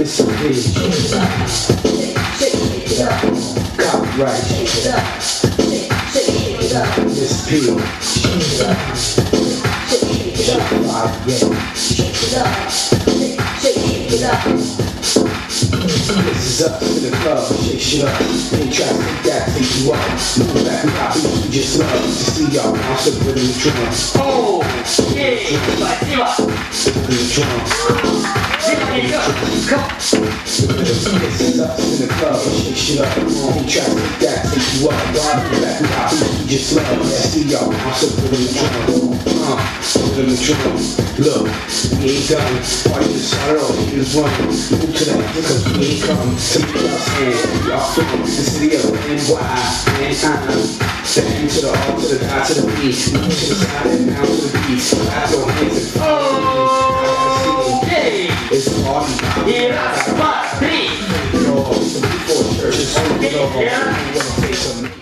Mr. B. Shake it up. Shake it up. Copyright. Shake it up. Shake it up. Miss P. Shake it up. Shake it up. Shake it up. Shake it up shake it up. This is up to the club, shake shit up. Ain't trying to that beat you up. Move back and copy, you just love to see y'all. I'm so good in the drums. Oh, yeah, let's give up. In the drums. This is us in the club, shake shit up. Ain't trying to that beat you up. Y'all move back and copy, you just love to see y'all. I'm so good in the drums. Uh in the drums. Look, we ain't done. Why you shot it off? He running. Who can I? think of? we ain't come to be us and y'all from the city of NY. And I'm standing to the all, to the die, to the beast. We to the side and down to the beast. So I hands and Oh, hey! It's hard to die. Yeah, that's my beat! You know, some people at church is so good. Yeah.